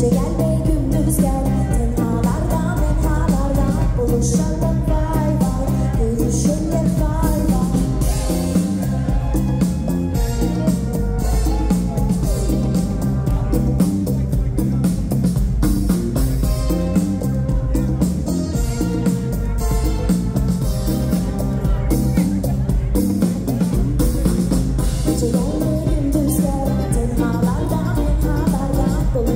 llegar